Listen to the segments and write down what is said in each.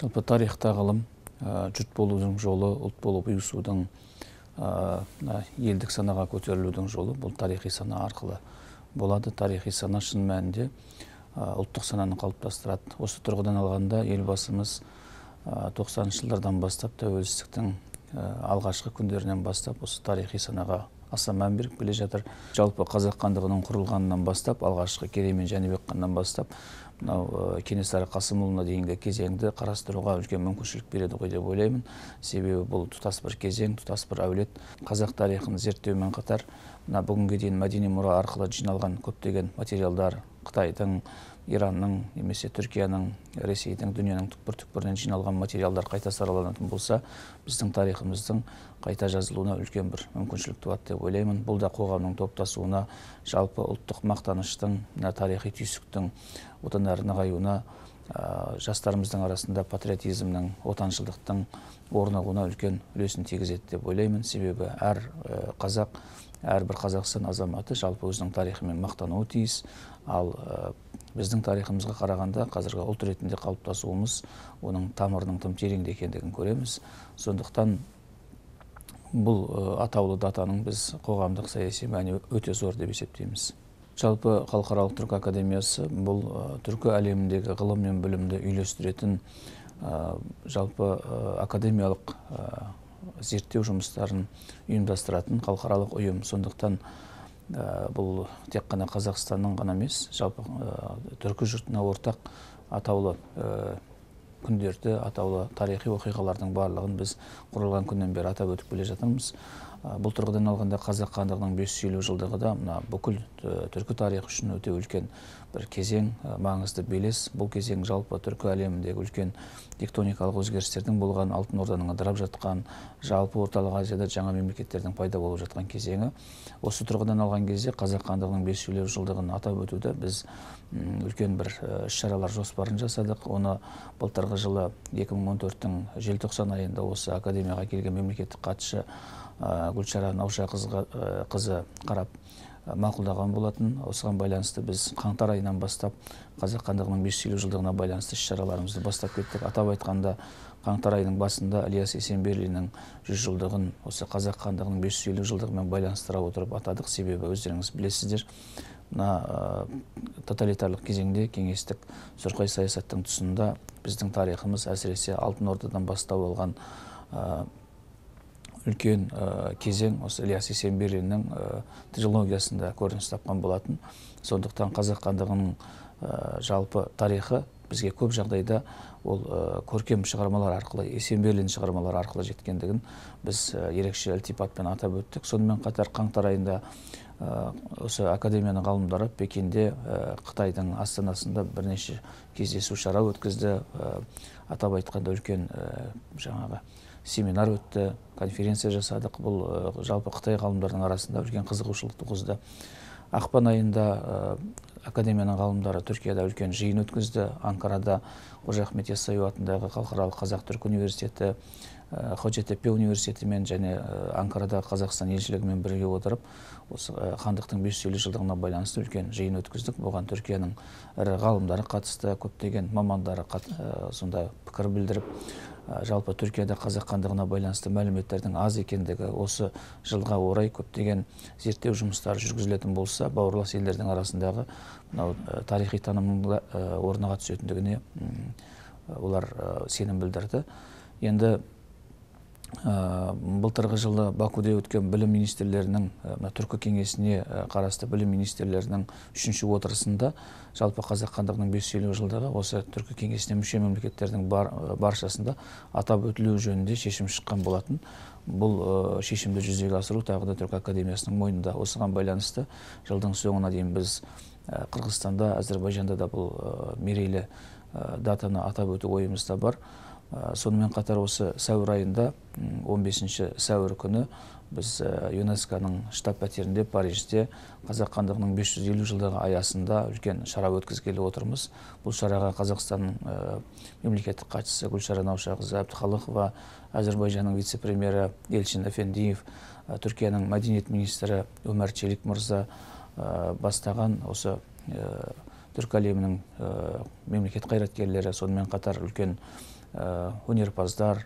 жалпы тарихта ғылым жұрт болудың жолы ұлт болып ұйысудың елдік санаға көтерілудің жолы бұл тарихи сана арқылы болады. Тарихи сана шын мәнінде ұлттық сананы қалыптастырады. Осы тұрғыдан алғанда елбасымыз тоқсаныншы жылдардан бастап тәуелсіздіктің алғашқы күндерінен бастап осы тарихи санаға аса мән беріп келе жатыр. Жалпы қазақ хандығының құрылғанынан бастап алғашқы керей мен жәнібек ханнан бастап мынау кенесары қасымұлына дейінгі кезеңді қарастыруға үлкен мүмкіншілік береді ғой деп ойлаймын. Себебі бұл тұтас бір кезең тұтас бір әулет. Қазақ тарихын зерттеумен қатар мына бүгінге дейін мәдени мұра арқылы жиналған көптеген материалдар қытайдың иранның немесе түркияның ресейдің дүниенің түкпір түкпірінен жиналған материалдар қайта сараланатын болса біздің тарихымыздың қайта жазылуына үлкен бір мүмкіншілік туады деп ойлаймын. Бұл да қоғамның топтасуына жалпы ұлттық мақтаныштың тарихи түйсіктің одан әрі нығаюына жастарымыздың арасында патриотизмнің отаншылдықтың орнығуына үлкен үлесін тигізеді деп ойлаймын. Себебі әр қазақ әрбір қазақстан азаматы жалпы өзінің тарихымен мақтануы тиіс. Ал біздің тарихымызға қарағанда қазіргі ұлт ретінде қалыптасуымыз оның тамырының тым тереңде екендігін көреміз. Сондықтан бұл атаулы датаның біз қоғамдық саяси мәні өте зор деп есептейміз. Жалпы халықаралық түркі академиясы бұл түркі әлеміндегі ғылым мен білімді үйлестіретін жалпы академиялық зерттеу жұмыстарын ұйымдастыратын халықаралық ұйым. Сондықтан бұл тек қана қазақстанның ғана емес жалпы түркі жұртына ортақ атаулы күндерді атаулы тарихи оқиғалардың барлығын біз құрылған күннен бері атап өтіп келе жатырмыз. Бұл тұрғыдан алғанда қазақ хандығының бес жүз елу жылдығы да мына бүкіл түркі тарихы үшін өте үлкен бір кезең маңызды белес. Бұл кезең жалпы түркі әлеміндегі үлкен тектоникалық өзгерістердің болған алтын орданың ыдырап жатқан жалпы орталық азияда жаңа мемлекеттердің пайда болып жатқан кезеңі. Осы тұрғыдан алған кезде қазақ хандығының бес жүз елу жылдығын атап өтуді біз үлкен бір іс шаралар жоспарын жасадық. Оны былтырғы жылы 2014-тің желтоқсан айында осы академияға келген мемлекеттік хатшы гүлшара науша қызы қарап мақұлдаған болатын. Осыған байланысты біз қаңтар айынан бастап қазақ хандығының бес жүз елу жылдығына байланысты іс шараларымызды бастап кеттік. Атап айтқанда қаңтар айының басында ілияс есенберлиннің жүз жылдығын осы қазақ хандығының бес жүз елу жылдығымен байланыстыра отырып атадық себебі өздеріңіз білесіздер. Мына тоталитарлық кезеңде кеңестік сұрқай саясаттың тұсында біздің тарихымыз әсіресе алтын ордадан бастау алған үлкен кезең. Осы ілияс есенберлиннің трилогиясында көрініс тапқан болатын. Сондықтан қазақ хандығының жалпы тарихы бізге көп жағдайда ол көркем шығармалар арқылы есенберлин шығармалары арқылы жеткендігін біз ерекше ілтипатпен атап өттік. Сонымен қатар қаңтар айында осы академияның ғалымдары пекинде қытайдың астанасында бірнеше кездесу шара өткізді. Атап айтқанда үлкен жаңағы семинар өтті конференция жасадық. Бұл жалпы қытай ғалымдарының арасында үлкен қызығушылық туғызды ақпан айында академияның ғалымдары түркияда үлкен жиын өткізді. Анкарада қожа ахмет яссауи атындағы халықаралық қазақ түрік университеті хожетепе университетімен және анкарада қазақстан елшілігімен бірге отырып осы хандықтың бес жүз елу жылдығына байланысты үлкен жиын өткіздік. Бұған түркияның ірі ғалымдары қатысты көптеген мамандары сонда пікір білдіріп жалпы түркияда қазақ хандығына байланысты мәліметтердің аз екендігі осы жылға орай көптеген зерттеу жұмыстары жүргізілетін болса бауырлас елдердің арасындағы мынау тарихи танымның орныға түсетіндігіне олар сенім білдірді. Енді былтырғы жылы бакуде өткен білім министрлерінің түркі кеңесіне қарасты білім министрлерінің үшінші отырысында жалпы қазақ хандығының бес жүз елу жылдығы осы түркі кеңесіне мүше мемлекеттердің бар, баршасында атап өтілу жөнінде шешім шыққан болатын. Бұл шешімді жүзеге асыру тағы да түркі академиясының мойнында. Осыған байланысты жылдың соңына дейін біз қырғызстанда әзірбайжанда да бұл мерейлі датаны атап өту ойымызда бар. Сонымен қатар осы сәуір айында 15 сәуір күні біз юнеско-ның штаб пәтерінде парижде қазақ хандығының 550 жылдығы аясында үлкен шара өткізгелі отырмыз. Бұл шараға қазақстанның мемлекеттік хатшысы гүлшара наушақызы әбдіхалықова әзірбайжанның вице премьері елшин әфендиев түркияның мәдениет министрі өмір челик мырза бастаған осы түркі әлемінің мемлекет қайраткерлері сонымен қатар үлкен өнерпаздар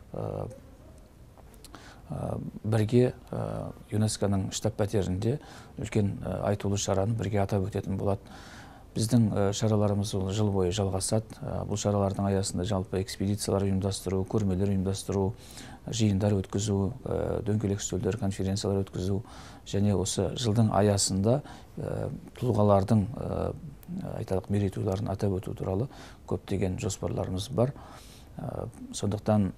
бірге юнеско-ның штаб пәтерінде үлкен айтулы шараны бірге атап өтетін болады біздің шараларымыз ол жыл бойы жалғасады. Бұл шаралардың аясында жалпы экспедициялар ұйымдастыру көрмелер ұйымдастыру жиындар өткізу дөңгелек үстелдер конференциялар өткізу және осы жылдың аясында тұлғалардың айталық мерейтойларын атап өту туралы көптеген жоспарларымыз бар. Сондықтан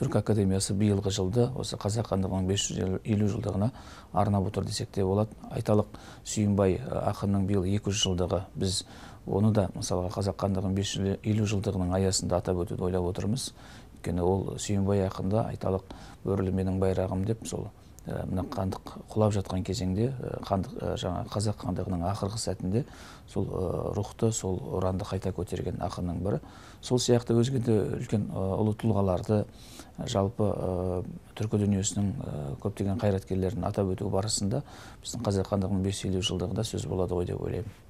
түркі академиясы биылғы жылды осы қазақ хандығының бес жүз елу жылдығына арнап отыр десек те болады. Айталық сүйінбай ақынның биыл екі жүз жылдығы. Біз оны да мысалға қазақ хандығының бес жүз елу жылдығының аясында атап өтуді ойлап отырмыз. Өйткені ол сүйінбай ақынды айталық бөрілі менің байрағым деп сол мына хандық құлап жатқан кезеңде хандық жаңа қазақ хандығының ақырғы сәтінде сол рухты сол ұранды қайта көтерген ақынның бірі. Сол сияқты өзге де үлкен ұлы тұлғаларды жалпы түркі дүниесінің көптеген қайраткерлерін атап өту барысында біздің қазақ хандығының бес жылдығында сөз болады ғой деп ойлаймын.